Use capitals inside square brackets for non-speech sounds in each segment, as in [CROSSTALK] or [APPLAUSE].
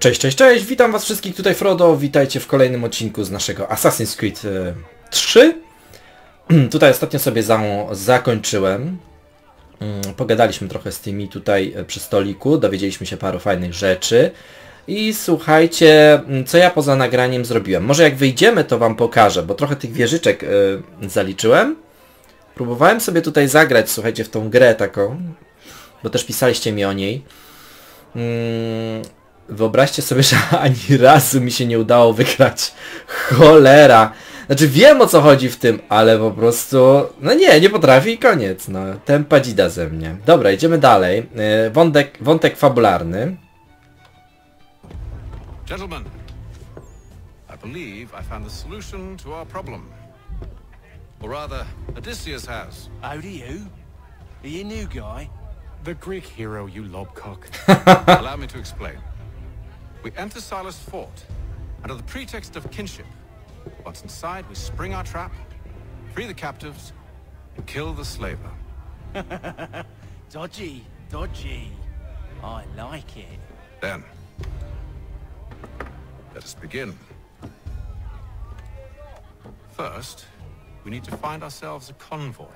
Cześć, cześć, cześć, witam was wszystkich, tutaj Frodo, witajcie w kolejnym odcinku z naszego Assassin's Creed e, 3. [CLEARS THROAT] tutaj ostatnio sobie za, zakończyłem. Mm, Pogadaliśmy trochę z tymi tutaj e, przy stoliku, dowiedzieliśmy się paru fajnych rzeczy. I słuchajcie, mm, co ja poza nagraniem zrobiłem. Może jak wyjdziemy, to wam pokażę, bo trochę tych wieżyczek e, zaliczyłem. Próbowałem sobie tutaj zagrać, słuchajcie, w tą grę taką, bo też pisaliście mi o niej. Wyobraźcie sobie, [LAUGHS] że ani razu mi się nie udało wygrać. Cholera. Znaczy wiem o co chodzi w tym, ale po prostu... No nie, nie potrafi i koniec. No, tempa dzida ze mnie. Dobra, idziemy dalej. E, Wątek, wątek fabularny. Gentlemen, I believe I found the solution to our problem. Or rather, Odysseus has. Do you? Are you new guy? The Greek hero, you lobcock. [LAUGHS] Allow me to explain. We enter Silas' fort under the pretext of kinship. Once inside, we spring our trap, free the captives, and kill the slaver. [LAUGHS] Dodgy, dodgy. I like it. Then, let us begin. First, we need to find ourselves a convoy.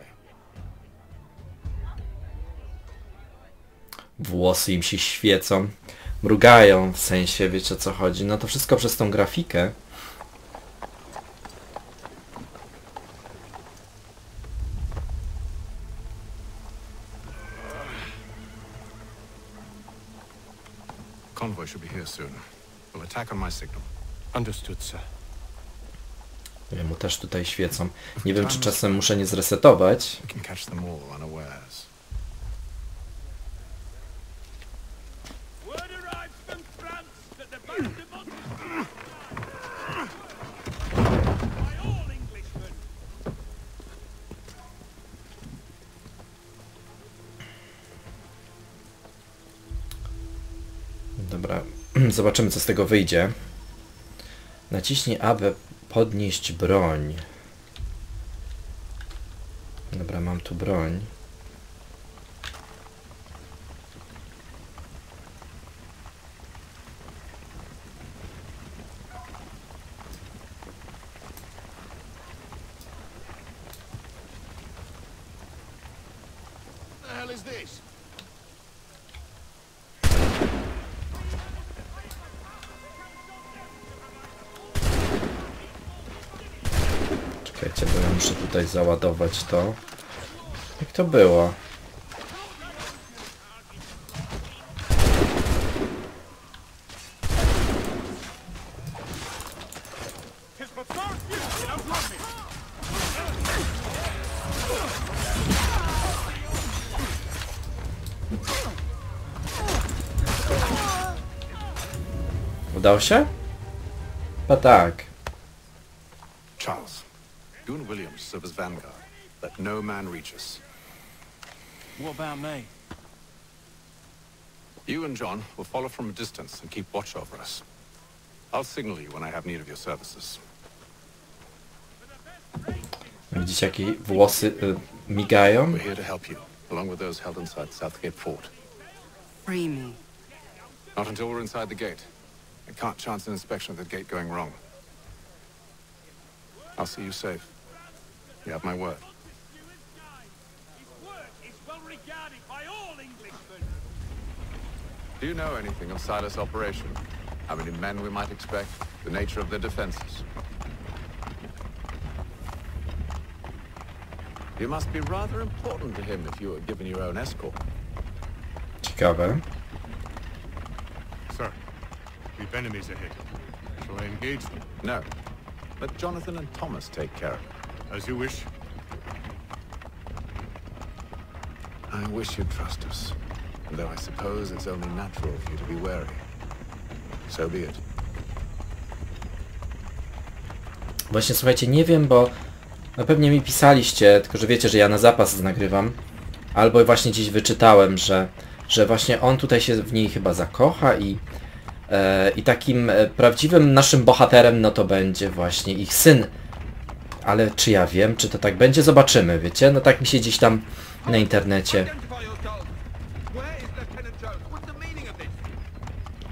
Włosy im się świecą. Mrugają, w sensie, wiecie o co chodzi. No to wszystko przez tą grafikę. Convoy should be here soon. We'll attack on my signal. Understood, sir. Mu też tutaj świecą. Nie wiem, czy czasem muszę nie zresetować. We can catch them all unawares. [CLEARS THROAT] zobaczymy co z tego wyjdzie. Naciśnij aby podnieść broń. Dobra, mam tu broń. the hell is this? Czekajcie, bo ja muszę tutaj załadować to. Jak to było? Udało się? Chyba tak. And Williams serve as vanguard. Let no man reach us. What about me? You and John will follow from a distance and keep watch over us. I'll signal you when I have need of your services. Widzicie jakie włosy y, migają? We're here to help you, along with those held inside Southgate Fort. Free me. Not until we're inside the gate. I can't chance an inspection of the gate going wrong. I'll see you safe. You have my word. His work is well regarded by all Englishmen. Do you know anything of Silas' operation? How many men we might expect? The nature of their defenses? You must be rather important to him if you were given your own escort. Ciekawe. Sir, we've enemies ahead. Shall I engage them? No. Let Jonathan and Thomas take care of it. As you wish. I wish you'd trust us. Though I suppose it's only natural for you to be wary. So be it. Właśnie słuchajcie, nie wiem, bo no pewnie mi pisaliście, tylko że wiecie, że ja na zapas nagrywam. Albo właśnie gdzieś wyczytałem, że, że właśnie on tutaj się w niej chyba zakocha i, e, i takim e, prawdziwym naszym bohaterem no to będzie właśnie ich syn. Ale czy ja wiem, czy to tak będzie? Zobaczymy, wiecie? No tak mi się gdzieś tam na internecie.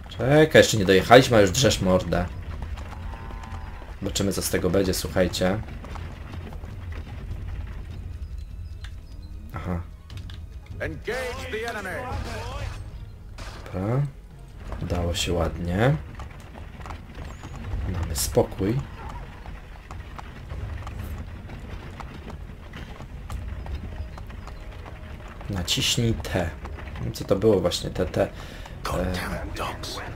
Czekaj, jeszcze nie dojechaliśmy, a już drzesz mordę. Zobaczymy co z tego będzie, słuchajcie. Aha, dobra. Udało się ładnie. Mamy spokój. Naciśnij T. Co to było właśnie te T? E. Let no up.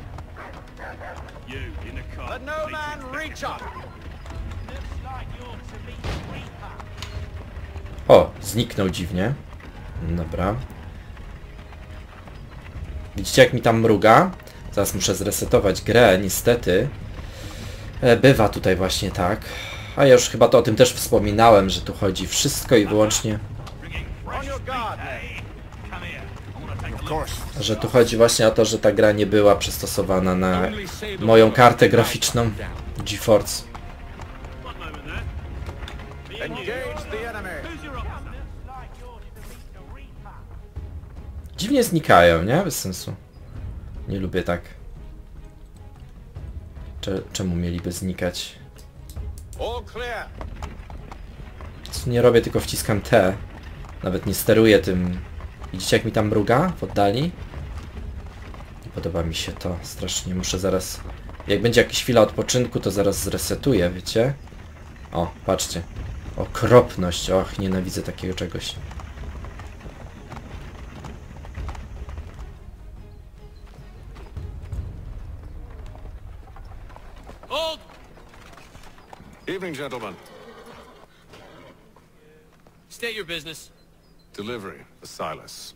O, zniknął dziwnie. Dobra. Widzicie jak mi tam mruga? Zaraz muszę zresetować grę, niestety. E, Bywa tutaj właśnie tak. A ja już chyba to o tym też wspominałem, że tu chodzi wszystko i wyłącznie, On your guard. Że tu chodzi właśnie o to, że ta gra nie była przystosowana na moją kartę graficzną GeForce. Dziwnie znikają, nie? Bez sensu. Nie lubię tak. Cze czemu mieliby znikać? Co nie robię, tylko wciskam T. Nawet nie steruję tym. Widzicie jak mi tam mruga w oddali? Nie podoba mi się to strasznie. Muszę zaraz... Jak będzie jakaś chwila odpoczynku, to zaraz zresetuję, wiecie? O, patrzcie. Okropność. Och, nienawidzę takiego czegoś. Evening, gentlemen. State your business. Delivery for Silas.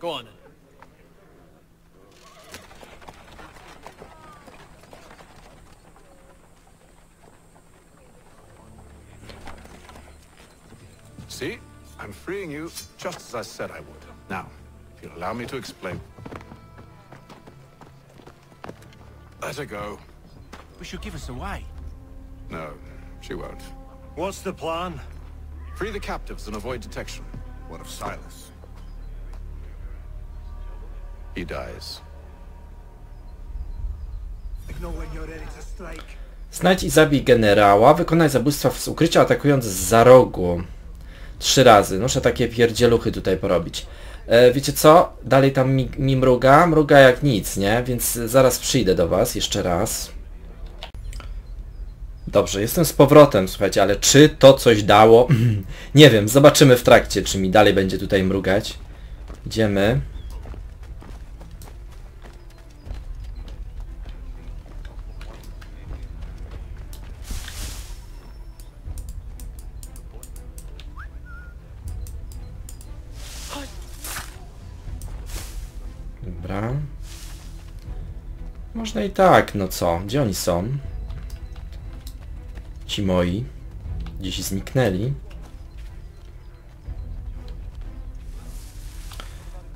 Go on then. See? I'm freeing you just as I said I would. Now, if you'll allow me to explain. Let her go. But she'll give us away. No, she won't. What's the plan? Free the captives and avoid detection. What of Silas? He dies. Znajdź i zabij generała. Wykonaj zabójstwa z ukrycia atakując za rogu. Trzy razy. Muszę takie pierdzieluchy tutaj porobić. E, wiecie co? Dalej tam mi, mi mruga. Mruga jak nic, nie? Więc zaraz przyjdę do was jeszcze raz. Dobrze, jestem z powrotem, słuchajcie, ale czy to coś dało? [CLEARS THROAT] Nie wiem, zobaczymy w trakcie, czy mi dalej będzie tutaj mrugać. Idziemy. Dobra. Można i tak, no co? Gdzie oni są? Ci moi. Gdzieś zniknęli.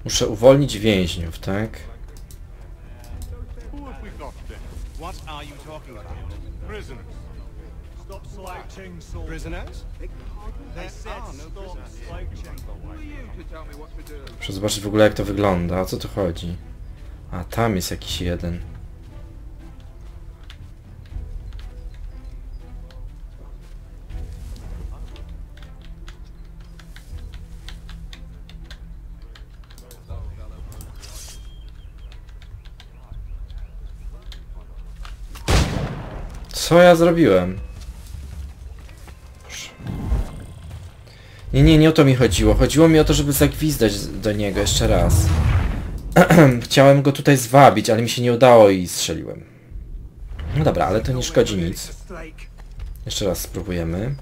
Muszę uwolnić więźniów, tak? Muszę zobaczyć w ogóle jak to wygląda. O co tu chodzi? A, tam jest jakiś jeden. Co ja zrobiłem? Nie, nie, nie o to mi chodziło. Chodziło mi o to, żeby zagwizdać do niego jeszcze raz. [CLEARS THROAT] Chciałem go tutaj zwabić, ale mi się nie udało i strzeliłem. No dobra, ale to nie szkodzi nic. Jeszcze raz spróbujemy.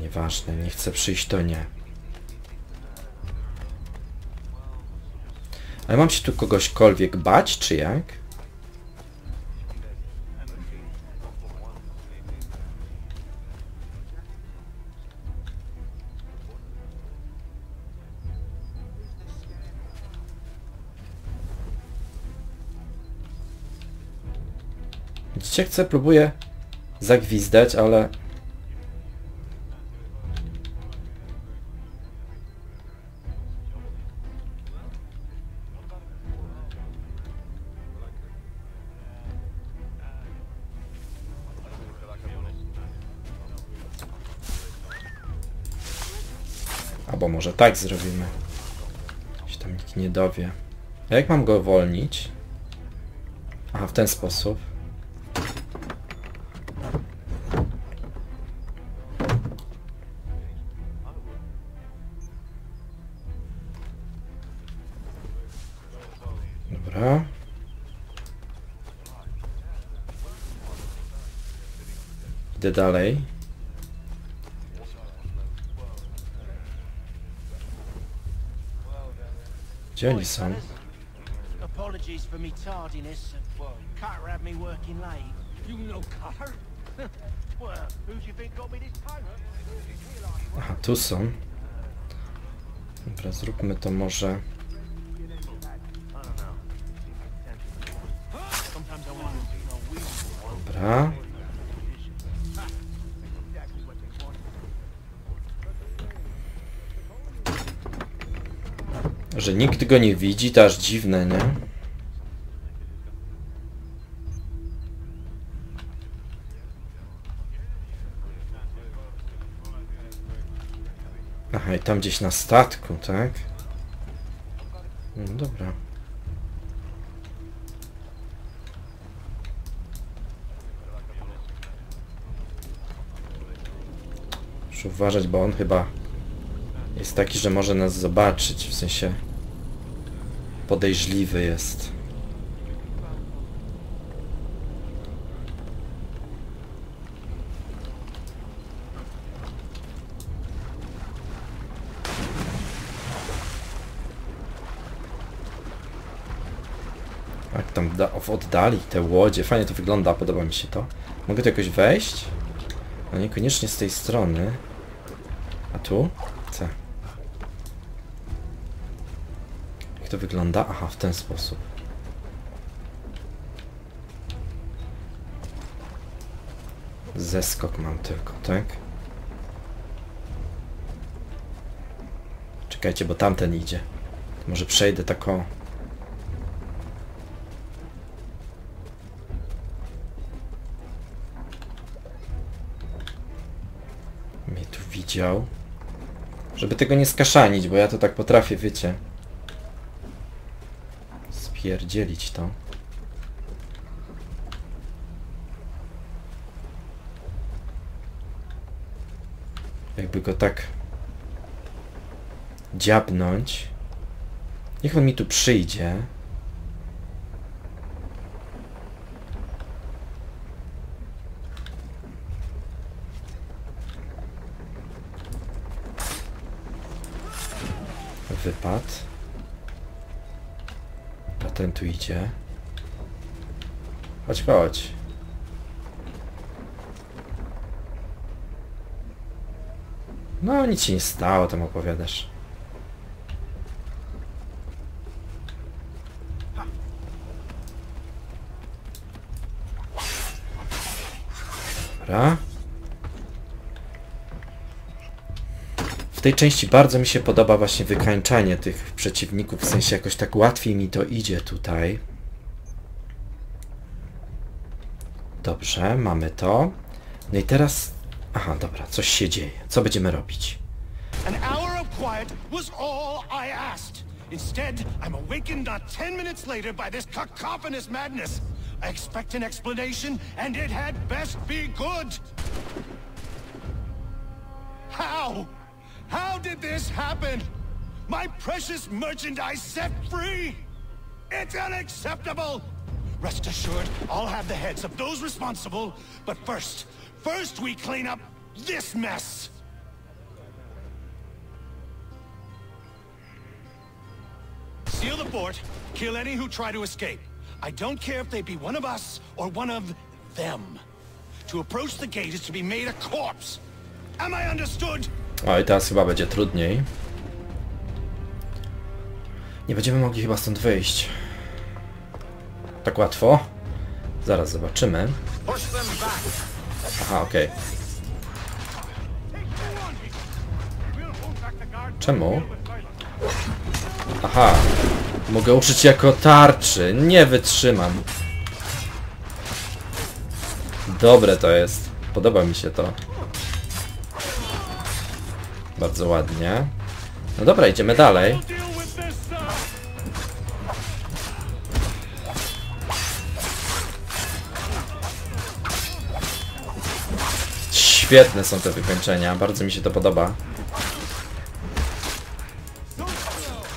Nieważne, nie chcę przyjść, to nie. Ale mam się tu kogośkolwiek bać, czy jak? Widzicie, chcę, próbuję zagwizdać, ale... tak zrobimy. Się tam nikt nie dowie. A jak mam go uwolnić? Aha, w ten sposób. Dobra. Idę dalej. Gdzie oni są? Apologies for me tardiness. Carter had me working late. You know Carter? [LAUGHS] Well, who do you think got me this time? Aha, tu są. Dobra, zróbmy to może... Dobra. Że nikt go nie widzi, to aż dziwne, nie? Aha, i tam gdzieś na statku, tak? No dobra. Muszę uważać, bo on chyba jest taki, że może nas zobaczyć, w sensie podejrzliwy jest. Jak tam w oddali te łodzie, fajnie to wygląda, podoba mi się to. Mogę tu jakoś wejść? No niekoniecznie z tej strony. A tu? Co? Jak to wygląda? Aha, w ten sposób. Zeskok mam tylko, tak? Czekajcie, bo tamten idzie. Może przejdę taką... Mnie tu widział. Żeby tego nie skaszanić, bo ja to tak potrafię, wiecie. Spierdzielić to. Jakby go tak dziabnąć. Niech on mi tu przyjdzie. Wypad. Ten tu idzie. Chodź, chodź. No, nic się nie stało, tam opowiadasz. Dobra. Tej części bardzo mi się podoba właśnie wykańczanie tych przeciwników, w sensie jakoś tak łatwiej mi to idzie tutaj. Dobrze, mamy to. No i teraz... Aha, dobra, coś się dzieje. Co będziemy robić? Instead, I'm awakened not ten minutes later by this cacophonous madness. I expect an explanation, and it had best be good. How? How did this happen? My precious merchandise set free? It's unacceptable! Rest assured, I'll have the heads of those responsible, but first, first we clean up this mess! Seal the fort, kill any who try to escape. I don't care if they be one of us or one of them. To approach the gate is to be made a corpse. Am I understood? O, i teraz chyba będzie trudniej. Nie będziemy mogli chyba stąd wyjść. Tak łatwo? Zaraz zobaczymy. Aha, okej. Czemu? Aha. Mogę użyć jako tarczy. Nie wytrzymam. Dobre to jest. Podoba mi się to. Bardzo ładnie. No dobra, idziemy dalej. Świetne są te wykończenia, bardzo mi się to podoba.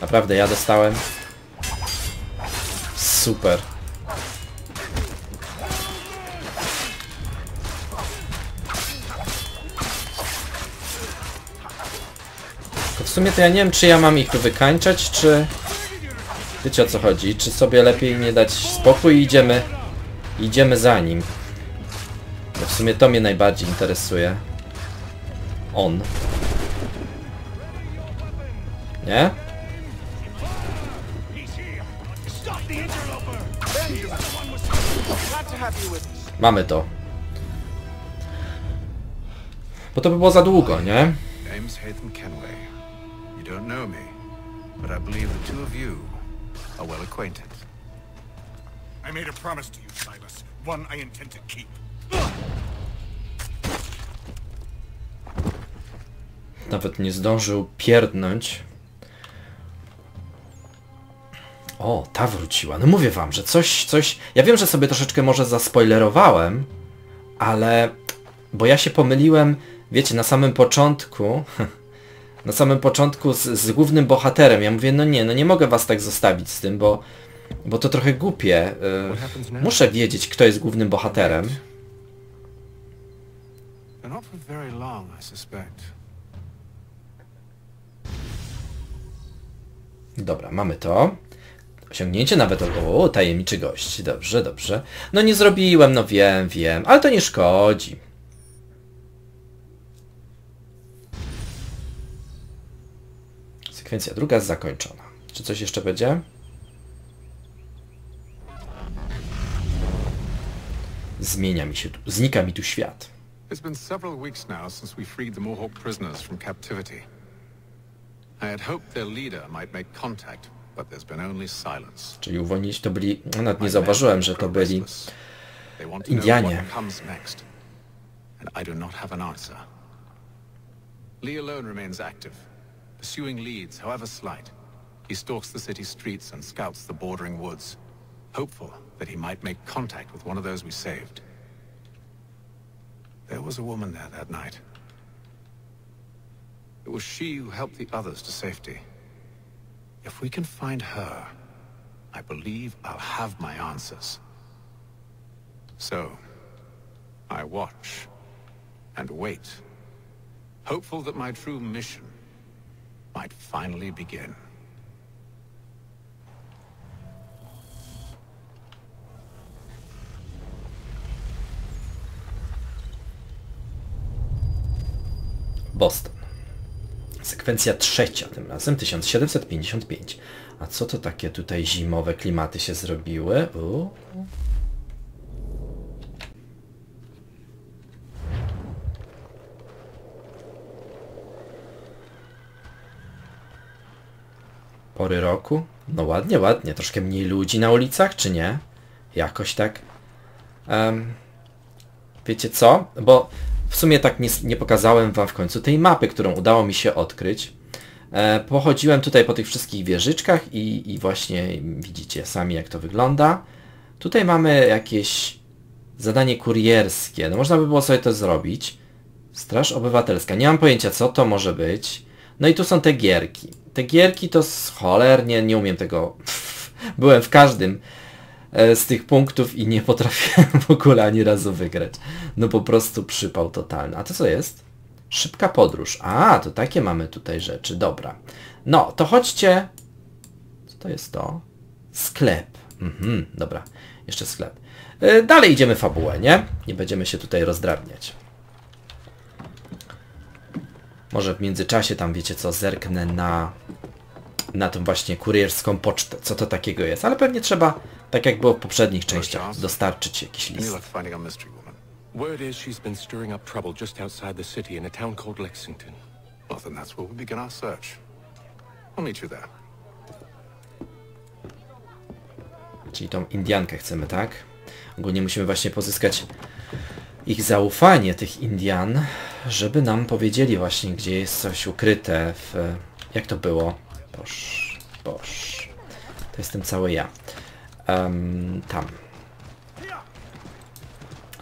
Naprawdę, ja dostałem. Super. Sumie to ja nie wiem, czy ja mam ich wykańczać, czy... Wiecie o co chodzi? Czy sobie lepiej nie dać spokój i idziemy... Idziemy za nim. Bo w sumie to mnie najbardziej interesuje. On. Nie? Mamy to. Bo to by było za długo, nie? But I believe the two of you are well acquainted. I made a promise to you, Silas. One I intend to keep. Nawet nie zdążył pierdnąć. O, ta wróciła. No mówię wam, że coś, coś... Ja wiem, że sobie troszeczkę może zaspoilerowałem, ale... Bo ja się pomyliłem, wiecie, na samym początku... [LAUGHS] Na samym początku z, z głównym bohaterem. Ja mówię, no nie, no nie mogę was tak zostawić z tym, bo... Bo to trochę głupie. y, Muszę wiedzieć, kto jest głównym bohaterem. Dobra, mamy to. Osiągnięcie nawet o, tajemniczy gość. Dobrze, dobrze. No nie zrobiłem, no wiem, wiem, ale to nie szkodzi. Sekwencja druga zakończona. Czy coś jeszcze będzie? Zmienia mi się tu, znika mi tu świat. It's been several weeks now since we freed the Mohawk prisoners from captivity. I had hoped their leader might make contact, but there's been only silence. Czyli uwolnić to byli... no, Nawet nie zauważyłem, że to byli... Indianie. and I do not have an answer. Lee alone remains active, pursuing leads, however slight. He stalks the city streets and scouts the bordering woods, hopeful that he might make contact with one of those we saved. There was a woman there that night. It was she who helped the others to safety. If we can find her, I believe I'll have my answers. So, I watch and wait, hopeful that my true mission might finally begin. Boston. Sekwencja trzecia tym razem, 1755. A co to takie tutaj zimowe klimaty się zrobiły? U. Pory roku? No ładnie, ładnie. Troszkę mniej ludzi na ulicach, czy nie? Jakoś tak. Em, wiecie co? Bo w sumie tak nie, nie pokazałem wam w końcu tej mapy, którą udało mi się odkryć. E, pochodziłem tutaj po tych wszystkich wieżyczkach i, i właśnie widzicie sami jak to wygląda. Tutaj mamy jakieś zadanie kurierskie. No można by było sobie to zrobić. Straż Obywatelska. Nie mam pojęcia co to może być. No i tu są te gierki. Te gierki to cholernie, nie umiem tego... [LAUGHS] Byłem w każdym e, z tych punktów i nie [LAUGHS] potrafiłem w ogóle ani razu wygrać. No po prostu przypał totalny. A to co jest? Szybka podróż. A, to takie mamy tutaj rzeczy. Dobra. No, to chodźcie... Co to jest to? Sklep. Mhm, dobra. Jeszcze sklep. E, Dalej idziemy fabułę, nie? Nie będziemy się tutaj rozdrabniać. Może w międzyczasie tam, wiecie co, zerknę na na tą właśnie kurierską pocztę, co to takiego jest. Ale pewnie trzeba, tak jak było w poprzednich częściach, dostarczyć jakiś list. luck finding our mystery woman? Word is she's been stirring up trouble just outside the city in a town called Lexington. Well, then that's where we begin our search. I'll meet you there. Czyli tą Indiankę chcemy, tak? Ogólnie musimy właśnie pozyskać ich zaufanie, tych Indian, żeby nam powiedzieli właśnie, gdzie jest coś ukryte w... Jak to było? Boż, boż. To jestem cały ja. Em, tam.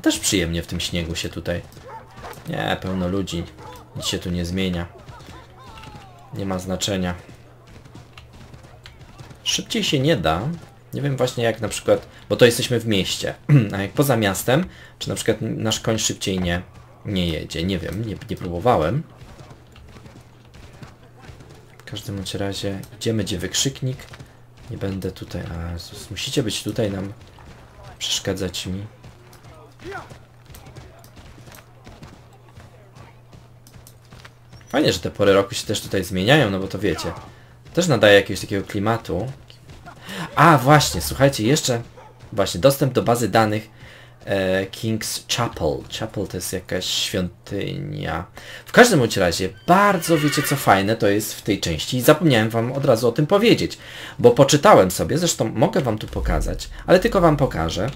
Też przyjemnie w tym śniegu się tutaj. Nie, pełno ludzi. Nic się tu nie zmienia. Nie ma znaczenia. Szybciej się nie da. Nie wiem właśnie jak na przykład, bo to jesteśmy w mieście, [CLEARS THROAT] a jak poza miastem, czy na przykład nasz koń szybciej nie, nie jedzie. Nie wiem, nie, nie próbowałem. W każdym bądź razie idziemy, gdzie wykrzyknik. Nie będę tutaj, a Jezus, musicie być tutaj nam przeszkadzać mi. Fajnie, że te pory roku się też tutaj zmieniają, no bo to wiecie. Też nadaje jakiegoś takiego klimatu. A, właśnie, słuchajcie, jeszcze właśnie dostęp do bazy danych e, King's Chapel. Chapel to jest jakaś świątynia. W każdym bądź razie, bardzo wiecie co fajne to jest w tej części i zapomniałem wam od razu o tym powiedzieć, bo poczytałem sobie, zresztą mogę wam tu pokazać, ale tylko wam pokażę.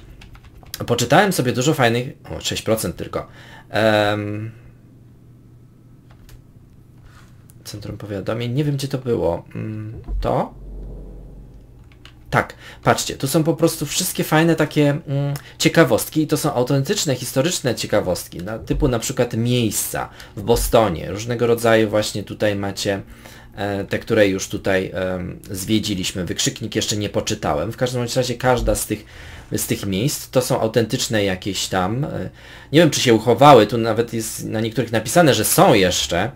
Poczytałem sobie dużo fajnych, o 6% tylko, em, Centrum Powiadomień, nie wiem gdzie to było. Mm, To? Tak, patrzcie, tu są po prostu wszystkie fajne takie mm, ciekawostki i to są autentyczne, historyczne ciekawostki, na, typu na przykład miejsca w Bostonie, różnego rodzaju właśnie tutaj macie e, te, które już tutaj em, zwiedziliśmy. Wykrzyknik jeszcze nie poczytałem. W każdym razie każda z tych, z tych miejsc to są autentyczne jakieś tam. e, Nie wiem czy się uchowały, tu nawet jest na niektórych napisane, że są jeszcze e,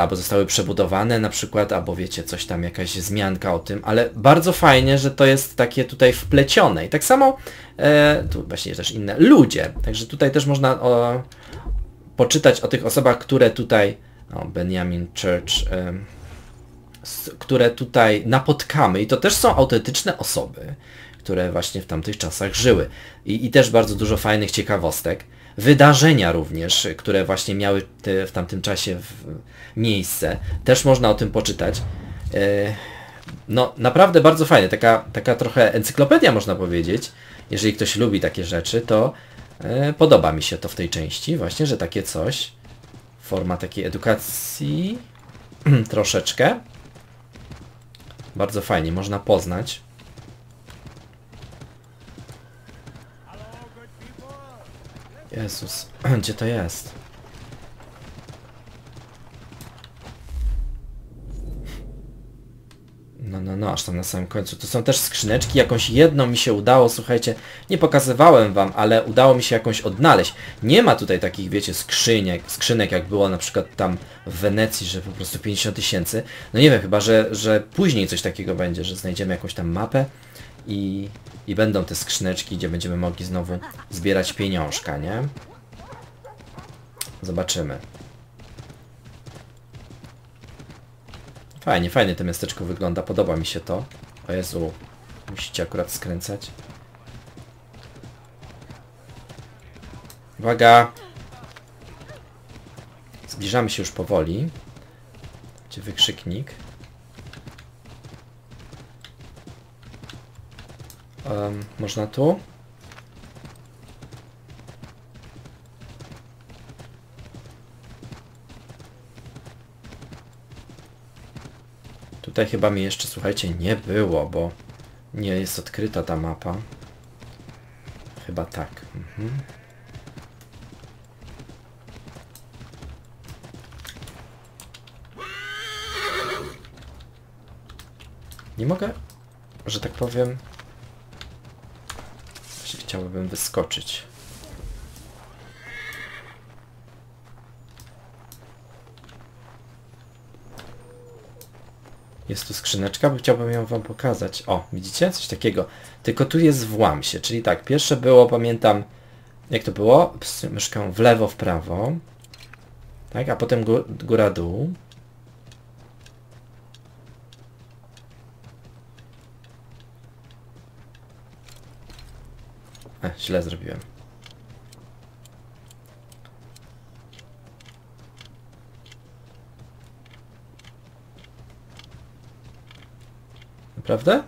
albo zostały przebudowane na przykład, albo wiecie, coś tam, jakaś zmianka o tym, ale bardzo fajnie, że to jest takie tutaj wplecione. I tak samo, e, tu właśnie też inne, ludzie. Także tutaj też można o, poczytać o tych osobach, które tutaj, o, Benjamin Church, s- które tutaj napotkamy i to też są autentyczne osoby, które właśnie w tamtych czasach żyły. I, i też bardzo dużo fajnych ciekawostek. Wydarzenia również, które właśnie miały w tamtym czasie miejsce. Też można o tym poczytać. E, no naprawdę bardzo fajne. Taka, taka trochę encyklopedia można powiedzieć. Jeżeli ktoś lubi takie rzeczy, to e, podoba mi się to w tej części. Właśnie, że takie coś. Forma takiej edukacji [CLEARS THROAT] troszeczkę. Bardzo fajnie, można poznać. Jezus, [CLEARS THROAT] gdzie to jest? No, no, no, aż tam na samym końcu. To są też skrzyneczki, jakąś jedną mi się udało, słuchajcie, nie pokazywałem wam, ale udało mi się jakąś odnaleźć. Nie ma tutaj takich, wiecie, skrzyniek, skrzynek, jak było na przykład tam w Wenecji, że po prostu 50 tysięcy. No nie wiem, chyba, że, że później coś takiego będzie, że znajdziemy jakąś tam mapę i, i będą te skrzyneczki, gdzie będziemy mogli znowu zbierać pieniążka, nie? Zobaczymy. Fajnie, fajnie to miasteczko wygląda, podoba mi się to. O Jezu, musicie akurat skręcać. Uwaga! Zbliżamy się już powoli. Gdzie wykrzyknik. Em, można tu? Tutaj chyba mi jeszcze, słuchajcie, nie było, bo nie jest odkryta ta mapa. Chyba tak. Mhm. Nie mogę, że tak powiem... Chciałbym wyskoczyć. Jest tu skrzyneczka, bo chciałbym ją wam pokazać. O, widzicie? Coś takiego. Tylko tu jest włam się, czyli tak, pierwsze było, pamiętam, jak to było? Ps, Myszką w lewo, w prawo. Tak, a potem gó góra, dół. E, źle zrobiłem. Naprawdę?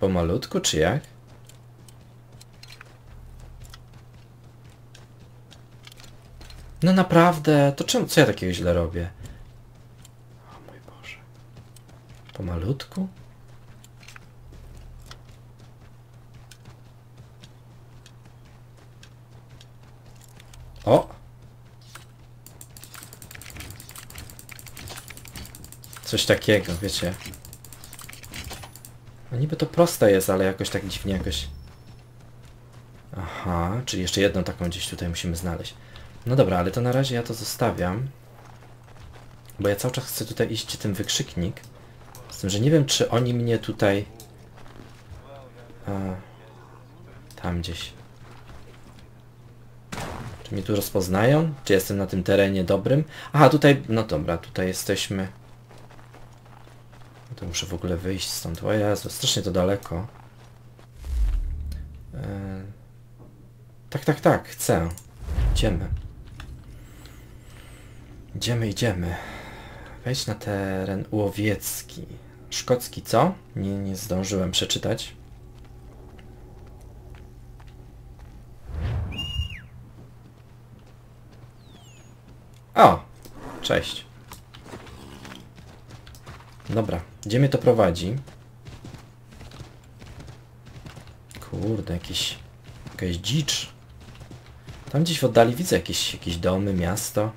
Pomalutku, czy jak? No naprawdę, to czemu, co ja takiego źle robię? O mój Boże. Pomalutku? O! Coś takiego, wiecie. No niby to proste jest, ale jakoś tak dziwnie jakoś... Aha, czyli jeszcze jedną taką gdzieś tutaj musimy znaleźć. No dobra, ale to na razie ja to zostawiam. Bo ja cały czas chcę tutaj iść ten wykrzyknik. Z tym, że nie wiem, czy oni mnie tutaj... A, tam gdzieś. Czy mnie tu rozpoznają? Czy jestem na tym terenie dobrym? Aha, tutaj... No dobra, tutaj jesteśmy... No to muszę w ogóle wyjść stąd. O Jezu, strasznie to daleko. E... Tak, tak, tak, chcę. Idziemy. Idziemy, idziemy. Wejdź na teren łowiecki. Szkocki, co? Nie, nie zdążyłem przeczytać. O! Cześć. Dobra, gdzie mnie to prowadzi? Kurde, jakiś... Jakaś dzicz. Tam gdzieś w oddali widzę jakieś, jakieś domy, miasto.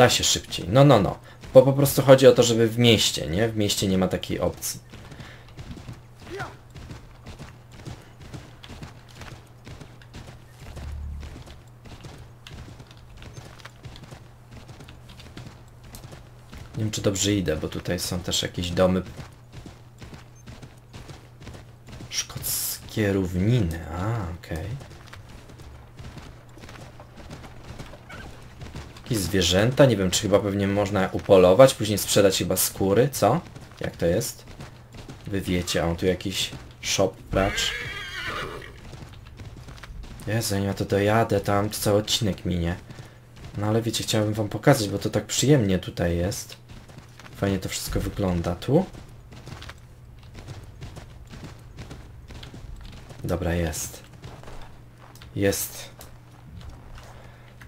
Da się szybciej. No, no, no. Bo po prostu chodzi o to, żeby w mieście, nie? W mieście nie ma takiej opcji. Nie wiem, czy dobrze idę, bo tutaj są też jakieś domy. Szkockie równiny. A, okej. Jakieś zwierzęta, nie wiem, czy chyba pewnie można upolować, później sprzedać chyba skóry, co? Jak to jest? Wy wiecie, a on tu jakiś shop, pracz. Jezu, ja to dojadę, tam cały odcinek minie. No ale wiecie, chciałbym wam pokazać, bo to tak przyjemnie tutaj jest. Fajnie to wszystko wygląda. Tu? Dobra, jest. Jest.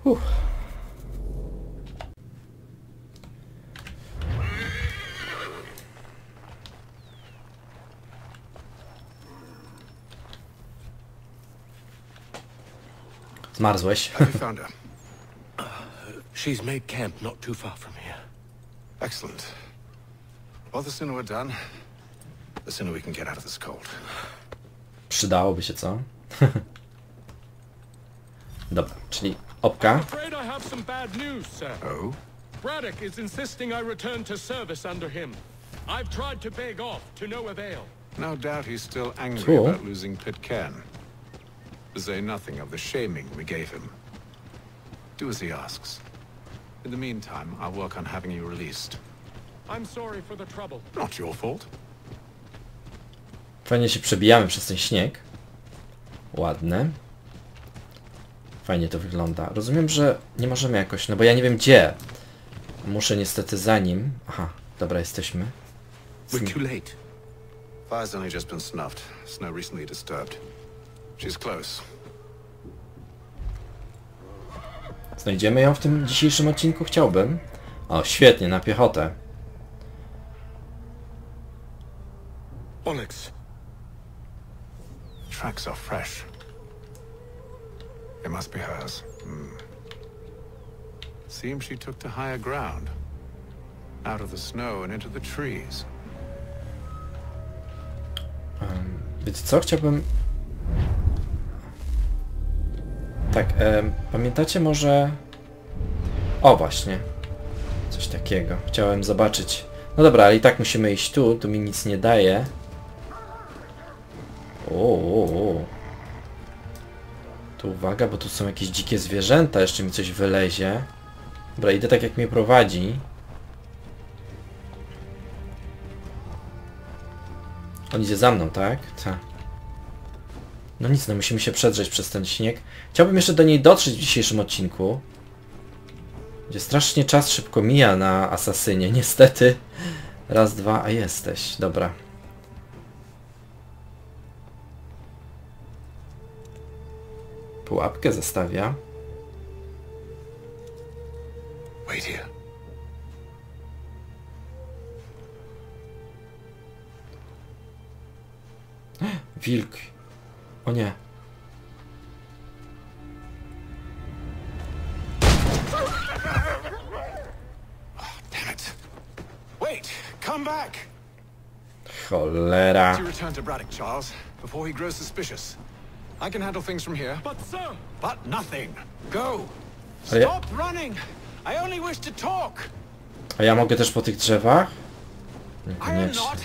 Uff. Zmarzłeś. Have you found her? [SIGHS] She's made camp not too far from here. Excellent. Well, the sooner we're done, the sooner we can get out of this cold. Przydałoby się, co? [LAUGHS] Dobra, czyli opka. Afraid I have some bad news, sir. Oh? Braddock is insisting I return to service under him. I've tried to beg off, to no avail. No doubt he's still angry Cool. about losing Pitcairn. To say nothing of the shaming we gave him. Do as he asks. In the meantime, I'll work on having you released. I'm sorry for the trouble. Not your fault. Fajnie się przebijamy przez ten śnieg. Ładne. Fajnie to wygląda. Rozumiem, że nie możemy jakoś, no bo ja nie wiem gdzie. Muszę niestety za nim. Aha, dobra, jesteśmy. We're too late. Fire's only just been snuffed. Snow recently disturbed. She's close. Znajdziemy ją w tym dzisiejszym odcinku? Chciałbym. O, świetnie, na piechotę. Onyx. Tracks are fresh. It must be hers. Hmm. Seems she took to higher ground. Out of the snow and into the trees. Wiecie co? Chciałbym... Tak, e, pamiętacie może... O właśnie. Coś takiego. Chciałem zobaczyć. No dobra, ale i tak musimy iść tu. Tu mi nic nie daje. O. Tu uwaga, bo tu są jakieś dzikie zwierzęta. Jeszcze mi coś wylezie. Dobra, idę tak jak mnie prowadzi. On idzie za mną, tak? Tak. No nic, no musimy się przedrzeć przez ten śnieg. Chciałbym jeszcze do niej dotrzeć w dzisiejszym odcinku. Gdzie strasznie czas szybko mija na asasynie, [LAUGHS] niestety. Raz, dwa, a jesteś. Dobra. Pułapkę zostawia. Wait here. Wilk. O nie. Damn it. Wait, come back. Cholera. Return to Braddock, Charles, before he grows suspicious. I can handle things from here. But sir, But nothing. Go. Ale ja, Stop running. I only wish to talk. a ja mogę też po tych drzewach? I am Niekoniecznie. not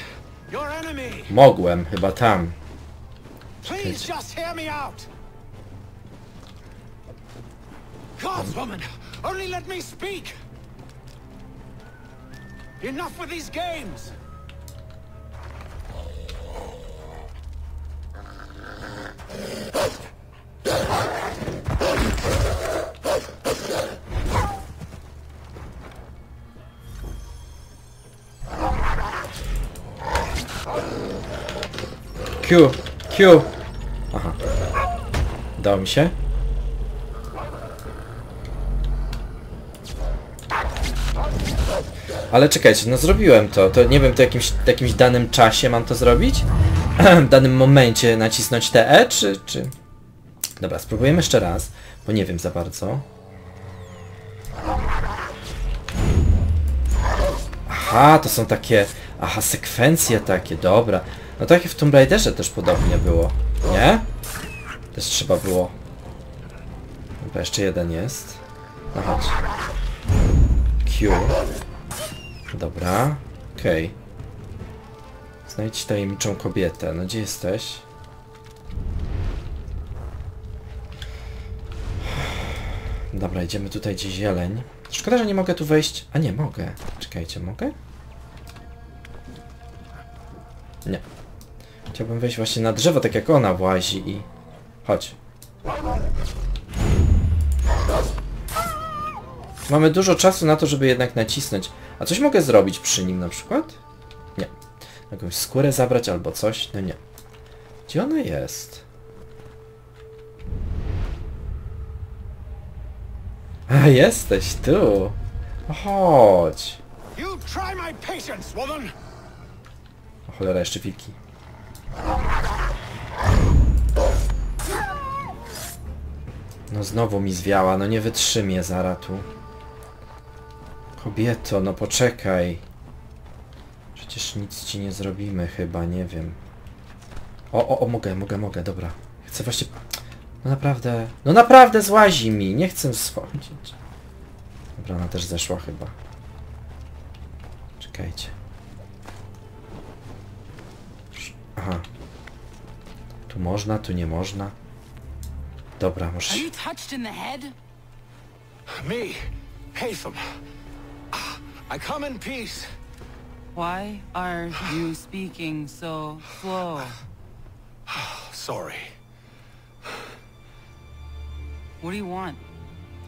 your enemy. Mogłem, chyba tam. Please just hear me out. God's woman, only let me speak. Enough with these games. Q, Q. Udało mi się? Ale czekajcie, no zrobiłem to. To nie wiem, to jakimś, jakimś danym czasie mam to zrobić? [CLEARS THROAT] w danym momencie nacisnąć te czy, czy... Dobra, spróbujemy jeszcze raz, bo nie wiem za bardzo. Aha, to są takie... Aha, sekwencje takie, dobra. No takie w Tomb Raiderze też podobnie było, nie? Też trzeba było. Chyba jeszcze jeden jest. No chodź. Q. Dobra. Okej. Znajdź tajemniczą kobietę. No gdzie jesteś? Dobra, idziemy tutaj gdzie zieleń. Szkoda, że nie mogę tu wejść. A nie, mogę. Czekajcie, mogę? Nie. Chciałbym wejść właśnie na drzewo, tak jak ona włazi i... Chodź. Mamy dużo czasu na to, żeby jednak nacisnąć. A coś mogę zrobić przy nim na przykład? Nie. Jakąś skórę zabrać albo coś? No nie. Gdzie ona jest? A, jesteś tu. Chodź. O cholera, jeszcze wilki. No znowu mi zwiała, no nie wytrzymie zara tu. Kobieto, no poczekaj. Przecież nic ci nie zrobimy chyba, nie wiem. O, o, o, mogę, mogę, mogę, dobra. Chcę właśnie... No naprawdę... No naprawdę złazi mi, nie chcę schodzić. Dobra, ona też zeszła chyba. Czekajcie. Aha. Tu można, tu nie można. Dobra, może... Are you touched in the head? Me, Haytham. I come in peace. Why are you speaking so slow? Sorry. What do you want?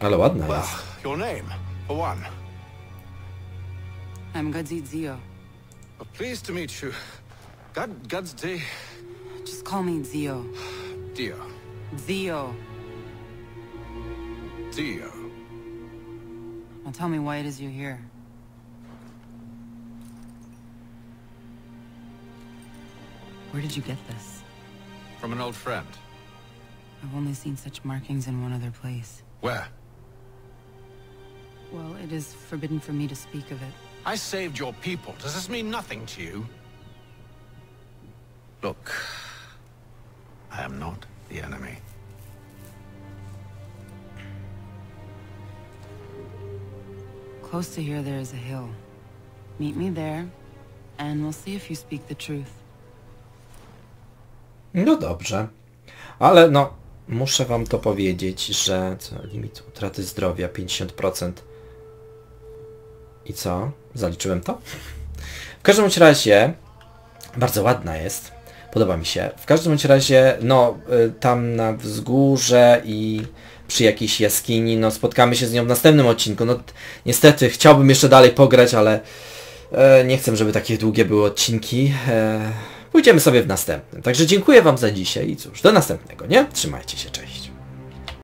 Ale ładna Well, jest. your name, for one. I'm Gadzid Zio. Well, pleased to meet you. God, God's day, Just call me Zio. [SIGHS] Dio. Zio. Dio. Now tell me why it is you're here. Where did you get this? From an old friend. I've only seen such markings in one other place. Where? Well, it is forbidden for me to speak of it. I saved your people. Does this mean nothing to you? Look, I am not the enemy. Close to here, there is a hill. Meet me there, and we'll see if you speak the truth. No dobrze. Ale no, muszę wam to powiedzieć, że co, limit utraty zdrowia 50%. I co? Zaliczyłem to? W każdym razie Bardzo ładna jest. Podoba mi się. W każdym bądź razie, no, y, tam na wzgórze i przy jakiejś jaskini, no spotkamy się z nią w następnym odcinku. No niestety chciałbym jeszcze dalej pograć, ale e, nie chcę, żeby takie długie były odcinki. E, pójdziemy sobie w następnym. Także dziękuję Wam za dzisiaj i cóż, do następnego, nie? Trzymajcie się, cześć.